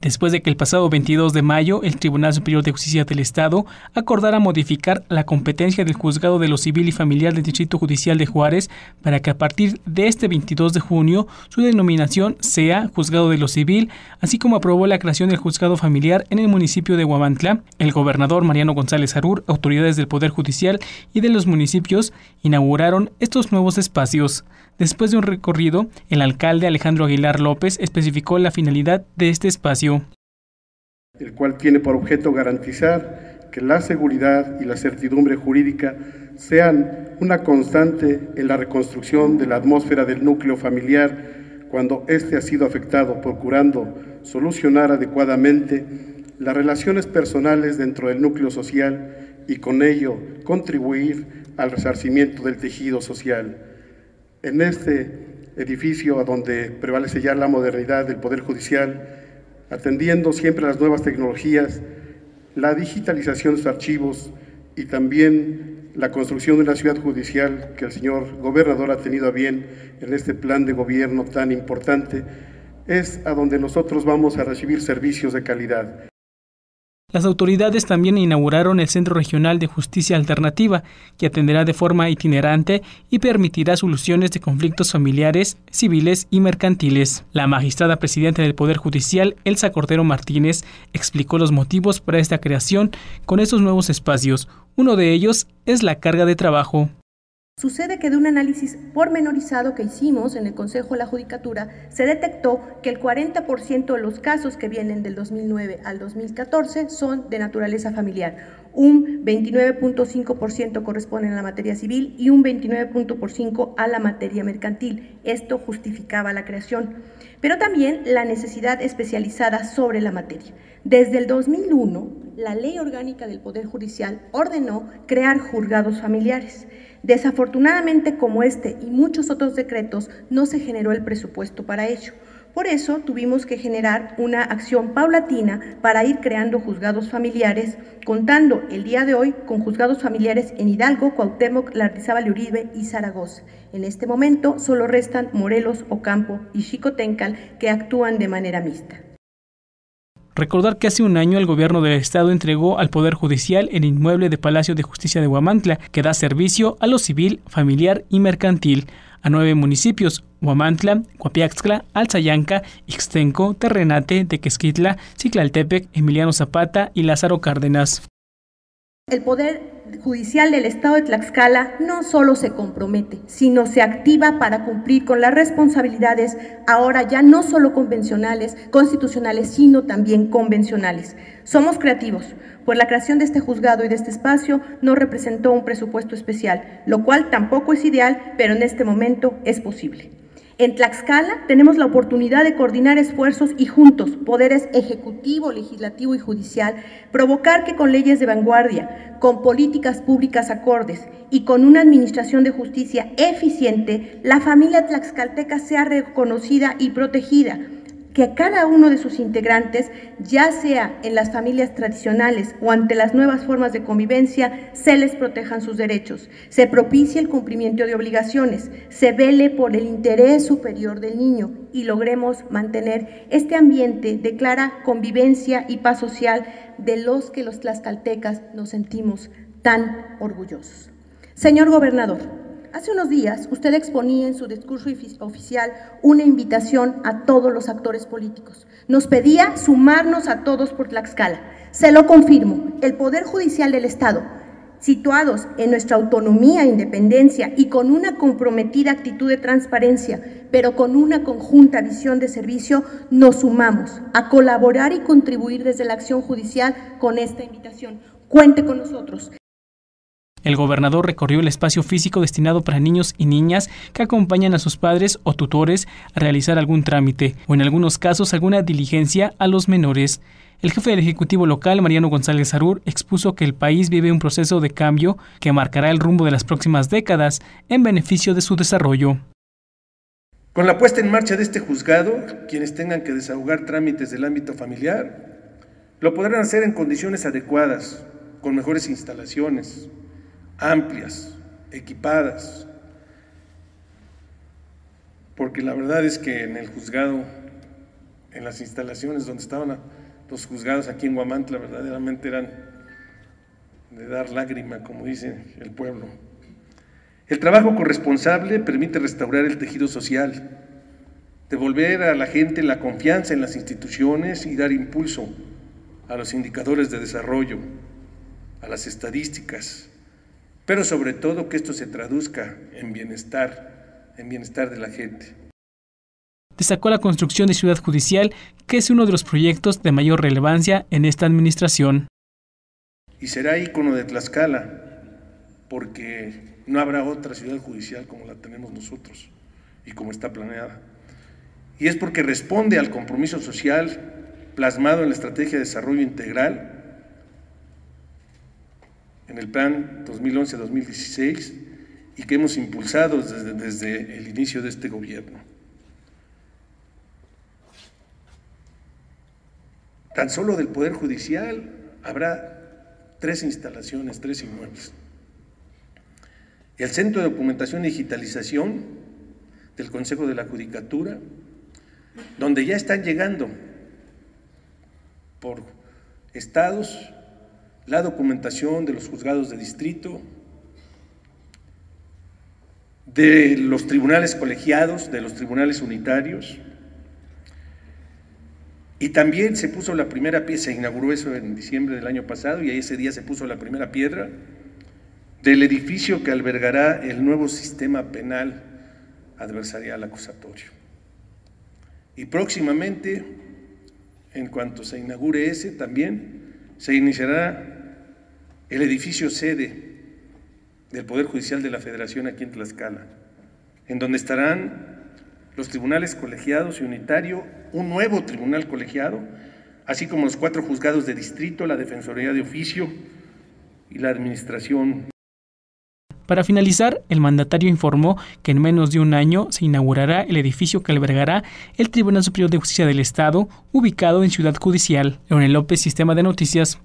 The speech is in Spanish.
después de que el pasado 22 de mayo el Tribunal Superior de Justicia del Estado acordara modificar la competencia del Juzgado de lo Civil y Familiar del Distrito Judicial de Juárez para que a partir de este 22 de junio su denominación sea Juzgado de lo Civil, así como aprobó la creación del Juzgado Familiar en el municipio de Huamantla, el gobernador Mariano González Arur, autoridades del Poder Judicial y de los municipios inauguraron estos nuevos espacios. Después de un recorrido, el alcalde Alejandro Aguilar López especificó la finalidad de este espacio. El cual tiene por objeto garantizar que la seguridad y la certidumbre jurídica sean una constante en la reconstrucción de la atmósfera del núcleo familiar cuando éste ha sido afectado, procurando solucionar adecuadamente las relaciones personales dentro del núcleo social y con ello contribuir al resarcimiento del tejido social. En este edificio donde prevalece ya la modernidad del Poder Judicial, atendiendo siempre a las nuevas tecnologías, la digitalización de sus archivos y también la construcción de una ciudad judicial que el señor gobernador ha tenido a bien en este plan de gobierno tan importante, es a donde nosotros vamos a recibir servicios de calidad. Las autoridades también inauguraron el Centro Regional de Justicia Alternativa, que atenderá de forma itinerante y permitirá soluciones de conflictos familiares, civiles y mercantiles. La magistrada presidenta del Poder Judicial, Elsa Cordero Martínez, explicó los motivos para esta creación con estos nuevos espacios. Uno de ellos es la carga de trabajo. Sucede que de un análisis pormenorizado que hicimos en el Consejo de la Judicatura, se detectó que el 40% de los casos que vienen del 2009 al 2014 son de naturaleza familiar. Un 29.5% corresponde a la materia civil y un 29.5% a la materia mercantil. Esto justificaba la creación, pero también la necesidad especializada sobre la materia. Desde el 2001, la Ley Orgánica del Poder Judicial ordenó crear juzgados familiares. Desafortunadamente, como este y muchos otros decretos, no se generó el presupuesto para ello. Por eso tuvimos que generar una acción paulatina para ir creando juzgados familiares, contando el día de hoy con juzgados familiares en Hidalgo, Cuauhtémoc, Lardizábal Uribe y Zaragoza. En este momento solo restan Morelos, Ocampo y Xicotencal que actúan de manera mixta. Recordar que hace un año el gobierno del estado entregó al Poder Judicial el inmueble de Palacio de Justicia de Huamantla, que da servicio a lo civil, familiar y mercantil a nueve municipios, Huamantla, Coapiaxtla, Alzayanca, Ixtenco, Terrenate, Tequesquitla, Ciclaltepec, Emiliano Zapata y Lázaro Cárdenas. El Poder Judicial del Estado de Tlaxcala no solo se compromete, sino se activa para cumplir con las responsabilidades ahora ya no solo convencionales, constitucionales, sino también convencionales. Somos creativos, pues la creación de este juzgado y de este espacio no representó un presupuesto especial, lo cual tampoco es ideal, pero en este momento es posible. En Tlaxcala tenemos la oportunidad de coordinar esfuerzos y juntos, poderes ejecutivo, legislativo y judicial, provocar que con leyes de vanguardia, con políticas públicas acordes y con una administración de justicia eficiente, la familia tlaxcalteca sea reconocida y protegida que a cada uno de sus integrantes, ya sea en las familias tradicionales o ante las nuevas formas de convivencia, se les protejan sus derechos, se propicie el cumplimiento de obligaciones, se vele por el interés superior del niño y logremos mantener este ambiente de clara convivencia y paz social de los que los tlaxcaltecas nos sentimos tan orgullosos. Señor gobernador, Hace unos días usted exponía en su discurso oficial una invitación a todos los actores políticos. Nos pedía sumarnos a todos por Tlaxcala. Se lo confirmo, el Poder Judicial del Estado, situados en nuestra autonomía e independencia y con una comprometida actitud de transparencia, pero con una conjunta visión de servicio, nos sumamos a colaborar y contribuir desde la acción judicial con esta invitación. Cuente con nosotros. El gobernador recorrió el espacio físico destinado para niños y niñas que acompañan a sus padres o tutores a realizar algún trámite o en algunos casos alguna diligencia a los menores. El jefe del Ejecutivo local, Mariano González Arur, expuso que el país vive un proceso de cambio que marcará el rumbo de las próximas décadas en beneficio de su desarrollo. Con la puesta en marcha de este juzgado, quienes tengan que desahogar trámites del ámbito familiar, lo podrán hacer en condiciones adecuadas, con mejores instalaciones, amplias, equipadas, porque la verdad es que en el juzgado en las instalaciones donde estaban los juzgados aquí en Guamantla, verdaderamente eran de dar lágrima, como dice el pueblo. El trabajo corresponsable permite restaurar el tejido social, devolver a la gente la confianza en las instituciones y dar impulso a los indicadores de desarrollo, a las estadísticas, pero sobre todo que esto se traduzca en bienestar, en bienestar de la gente. Destacó la construcción de Ciudad Judicial, que es uno de los proyectos de mayor relevancia en esta administración. Y será ícono de Tlaxcala, porque no habrá otra ciudad judicial como la tenemos nosotros y como está planeada. Y es porque responde al compromiso social plasmado en la Estrategia de Desarrollo Integral, en el Plan 2011-2016, y que hemos impulsado desde, el inicio de este gobierno. Tan solo del Poder Judicial habrá tres instalaciones, tres inmuebles. El Centro de Documentación y Digitalización del Consejo de la Judicatura, donde ya están llegando por estados la documentación de los juzgados de distrito, de los tribunales colegiados, de los tribunales unitarios, y también se puso la primera pieza, se inauguró eso en diciembre del año pasado y ahí ese día se puso la primera piedra del edificio que albergará el nuevo sistema penal adversarial acusatorio. Y próximamente, en cuanto se inaugure ese también, se iniciará el edificio sede del Poder Judicial de la Federación aquí en Tlaxcala, en donde estarán los tribunales colegiados y unitario, un nuevo tribunal colegiado, así como los cuatro juzgados de distrito, la Defensoría de Oficio y la Administración. Para finalizar, el mandatario informó que en menos de un año se inaugurará el edificio que albergará el Tribunal Superior de Justicia del Estado, ubicado en Ciudad Judicial. Leonel López, Sistema de Noticias.